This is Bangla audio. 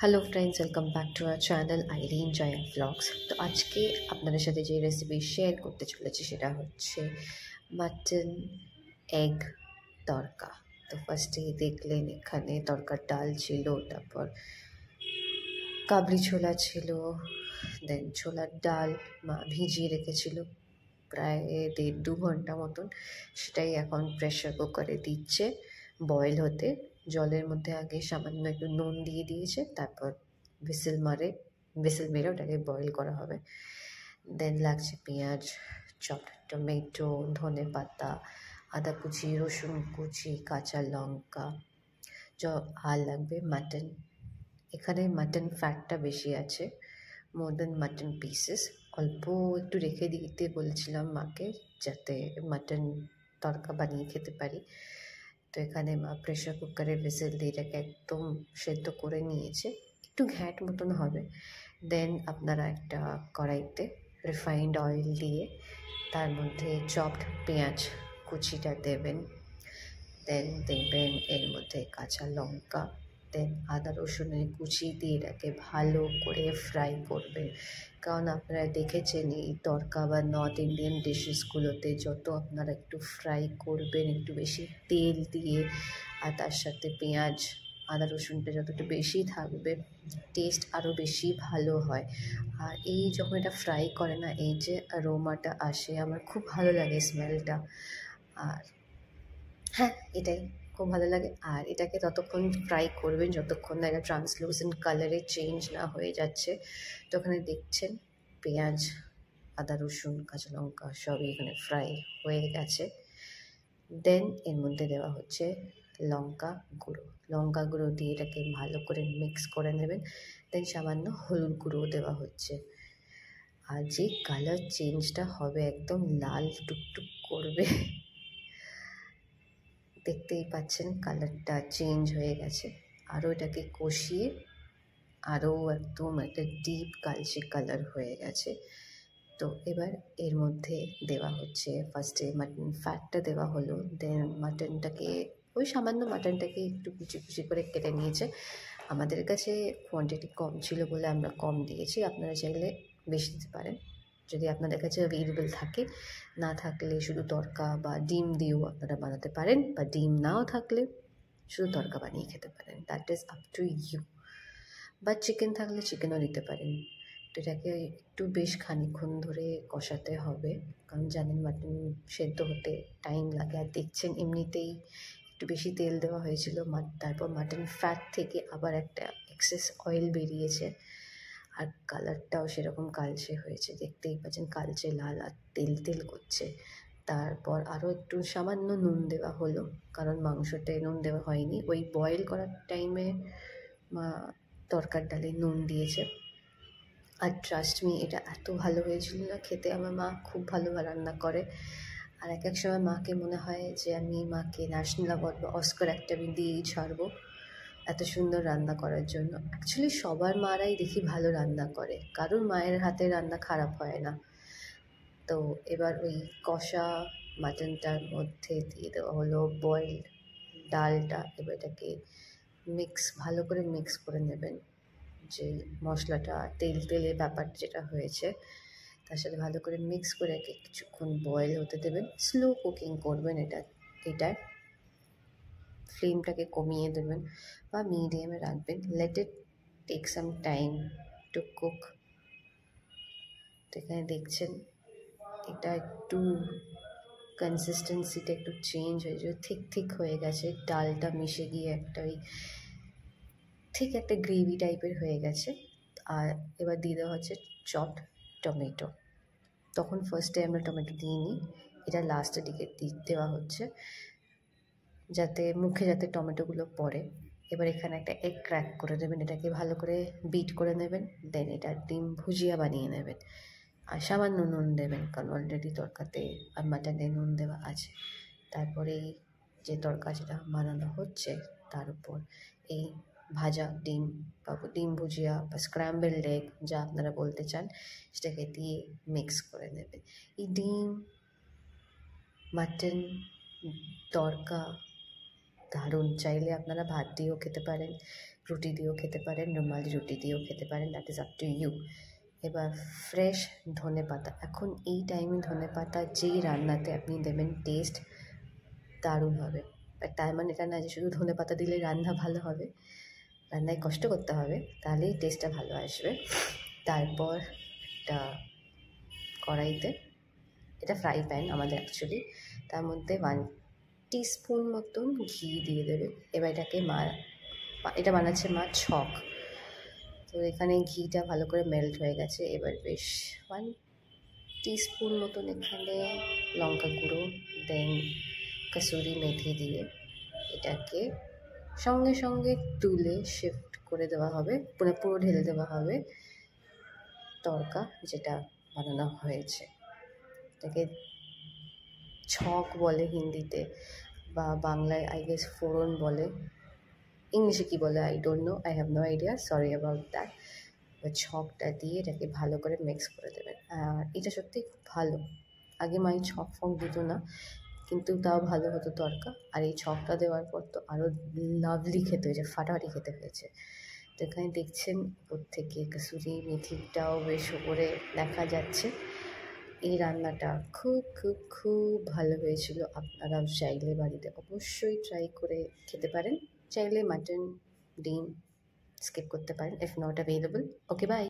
Hello friends welcome back to our channel Irin Jaya blogs তো আজকে আপনাদের সাথে যে রেসিপি শেয়ার করতে চলেছি সেটা হচ্ছে মাটন এগ তরকা। তো ফার্স্টে দেখলেন এখানে তরকার ডাল ছিল, তারপর কাবলি ছোলা ছিল দেন ছোলার ডাল মা ভিজিয়ে রেখেছিল প্রায় দেড় দু ঘণ্টা মতন। সেটাই এখন প্রেশার কুকারে দিচ্ছে। বয়েল হতে। জলের মধ্যে আগে সামান্য একটু নুন দিয়ে দিয়েছে, তারপর ভিসেল মারে ভিসেল মেরে ওটাকে বয়েল করা হবে। দেন লাগছে পেঁয়াজ, চপ, টমেটো, ধনে পাতা, আদা কুচি, রসুন কুচি, কাঁচা লঙ্কা আর লাগবে মাটন এখানে মাটন ফ্যাটটা বেশি আছে মোর দেন মাটন পিসেস অল্প একটু রেখে দিতে বলেছিলাম মাকে, যাতে মাটন তরকা বানিয়ে খেতে পারি। তো এখানে মা প্রেশার কুকারে ভেসেল দিয়ে এটাকে একদম সেদ্ধ করে নিয়েছে। একটু ঘ্যাট মতন হবে। দেন আপনারা একটা কড়াইতে রিফাইন্ড অয়েল দিয়ে তার মধ্যে চপড পেঁয়াজ কুচিটা দেবেন। দেন দেবেন এর মধ্যে কাঁচা লঙ্কা দেন। আদা, রসুনের কুচি দিয়ে এটাকে ভালো করে ফ্রাই করবেন। কারণ আপনারা দেখেছেন এই তরকা বা নর্থ ইন্ডিয়ান ডিশেসগুলোতে যত আপনারা একটু ফ্রাই করবেন, একটু বেশি তেল দিয়ে আর তার সাথে পেঁয়াজ, আদা, রসুনটা যতটা বেশি থাকবে টেস্ট আরও বেশি ভালো হয়। আর এই যখন এটা ফ্রাই করে না, এই যে রোমাটা আসে, আমার খুব ভালো লাগে স্মেলটা আর হ্যাঁ এটাই। খুব ভালো লাগে। আর এটাকে ততক্ষণ ফ্রাই করবেন যতক্ষণ না এটা ট্রান্সলুসেন্ট কালারে চেঞ্জ না হয়ে যাচ্ছে। তো ওখানে দেখছেন পেঁয়াজ, আদা, রসুন, কাঁচা লঙ্কা সবই এখানে ফ্রাই হয়ে গেছে। দেন এর মধ্যে দেওয়া হচ্ছে লঙ্কা গুঁড়ো। লঙ্কা গুঁড়ো দিয়ে এটাকে ভালো করে মিক্স করে নেবেন। দেন সামান্য হলুদ গুঁড়ো দেওয়া হচ্ছে। আর যে কালার চেঞ্জটা হবে একদম লাল টুকটুক করবে। দেখতেই পাচ্ছেন কালারটা চেঞ্জ হয়ে গেছে। আরও এটাকে কষিয়ে আরও একদম একটা ডিপ কালচে কালার হয়ে গেছে। তো এবার এর মধ্যে দেওয়া হচ্ছে ফার্স্টে মাটন ফ্যাটটা দেওয়া হলো দেন মাটনটাকে ওই সামান্য মাটনটাকে একটু কুচি কুচি করে কেটে নিয়েছে। আমাদের কাছে কোয়ান্টিটি কম ছিল বলে আমরা কম দিয়েছি, আপনারা চাইলে বেশি দিতে পারেন। যদি আপনাদের কাছে অ্যাভেলেবেল থাকে, না থাকলে শুধু তরকা বা ডিম দিয়েও আপনারা বানাতে পারেন, বা ডিম নাও থাকলে শুধু তরকা বানিয়ে খেতে পারেন। That is up to you বা চিকেন থাকলে চিকেনও দিতে পারেন। তো এটাকে একটু বেশ খানিক্ষণ ধরে কষাতে হবে। কারণ জানেন মাটন সেদ্ধ হতে টাইম লাগে। আর দেখছেন এমনিতেই একটু বেশি তেল দেওয়া হয়েছিল তারপর মাটন ফ্যাট থেকে আবার একটা এক্সেস অয়েল বেরিয়েছে। আর কালারটাও সেরকম কালচে হয়েছে, দেখতেই পাচ্ছেন কালচে লাল আর তেল তেল করছে। তারপর আরও একটু সামান্য নুন দেওয়া হলো, কারণ মাংসটায় নুন দেওয়া হয়নি। ওই বয়েল করার টাইমে মা তরকার ডালে নুন দিয়েছে। আর ট্রাস্ট মি এটা এত ভালো হয়েছিল না, খেতে আমার মা খুব ভালো রান্না করে। আর এক এক সময় মাকে মনে হয় যে আমি মাকে ন্যাশনাল অ্যাওয়ার্ড বা অস্কার একটা আমি দিয়েই ছাড়বো। এত সুন্দর রান্না করার জন্য। অ্যাকচুয়ালি সবার মারাই দেখি ভালো রান্না করে। কারোর মায়ের হাতে রান্না খারাপ হয় না। তো এবার ওই কষা মাটনটার মধ্যে দিয়ে দেওয়া হলো বয়েল ডালটা। এবার এটাকে মিক্স ভালো করে মিক্স করে নেবেন। যে মশলাটা, তেল, তেলে ব্যাপার যেটা হয়েছে, তার সাথে ভালো করে মিক্স করে কিছুক্ষণ বয়েল হতে দেবেন। স্লো কুকিং করবেন এটা এটায় ফ্লেমটাকে কমিয়ে দেবেন বা মিডিয়ামে রাখবেন। Let it take some time to cook তো এখানে দেখছেন, এটা একটু কনসিস্টেন্সিটা একটু চেঞ্জ হয়েছে থিক থিক হয়ে গেছে। ডালটা মিশে গিয়ে একটা ওই ঠিক একটা গ্রেভি টাইপের হয়ে গেছে। আর এবার দিয়ে দেওয়া হচ্ছে চপড টমেটো তখন ফার্স্টে আমরা টমেটো দিইনি এটা লাস্টের দিকে দেওয়া হচ্ছে। যাতে মুখে যাতে টমেটোগুলো পড়ে। এবার এখানে একটা এগ ক্র্যাক করে নেবেন এটাকে ভালো করে বিট করে নেবেন দেন এটা ডিম ভুজিয়া বানিয়ে নেবেন। আর সামান্য নুন দেবেন, কারণ অলরেডি তরকাতে আর মাটনে নুন দেওয়া আছে। তারপরে যে তরকা যেটা বানানো হচ্ছে, তার উপর এই ভাজা ডিম বা ডিম ভুজিয়া বা স্ক্র্যাম্বেল এগ যা আপনারা বলতে চান, সেটাকে দিয়ে মিক্স করে নেবেন। এই ডিম, মাটন, তরকা দারুণ। চাইলে আপনারা ভাত দিয়েও খেতে পারেন, রুটি দিয়েও খেতে পারেন রুমালি রুটি দিয়েও খেতে পারেন that is up to you এবার ফ্রেশ ধনে পাতা। এখন এই টাইমে ধনে পাতা যেই রান্নাতে আপনি দেবেন টেস্ট দারুণ হবে। তার মানে এটা না যে শুধু ধনে পাতা দিলে রান্না ভালো হবে, রান্নায় কষ্ট করতে হবে, তাহলেই টেস্টটা ভালো আসবে। তারপর একটা কড়াইতে, এটা ফ্রাই প্যান আমাদের অ্যাকচুয়ালি তার মধ্যে ওয়ান টিস্পুন মতন ঘি দিয়ে দেবে। এবার এটাকে মা, এটা বানাচ্ছে মা ছক। তো এখানে ঘিটা ভালো করে মেল্ট হয়ে গেছে। এবার বেশ ওয়ান টিস্পুন মতন এখানে লঙ্কা গুঁড়ো দেন কসুরি মেথি দিয়ে এটাকে সঙ্গে সঙ্গে তুলে শিফট করে দেওয়া হবে। পুরো পুরো ঢেলে দেওয়া হবে তরকা যেটা বানানো হয়েছে। এটাকে ছক বলে হিন্দিতে। বা বাংলায় আই গেস ফোড়ন বলে। ইংলিশে কী বলে? I don't know I have no idea sorry about that ছকটা দিয়ে এটাকে ভালো করে মিক্স করে দেবেন। আর এটা সত্যি খুব ভালো। আগে মাই ছক ফক দিত না, কিন্তু তাও ভালো হতো তরকা আর এই ছকটা দেওয়ার পর তো আরও লাভলি খেতে হয়েছে, ফাটাফাটি খেতে হয়েছে। তো এখানে দেখছেন ওর থেকে কাসুরি, মেথিটাও বেশ উপরে দেখা যাচ্ছে। এই রান্নাটা খুব খুব খুব ভালো হয়েছিল। আপনারা চাইলে বাড়িতে অবশ্যই ট্রাই করে খেতে পারেন। চাইলে মাটন ডিম স্কিপ করতে পারেন if not available okay bye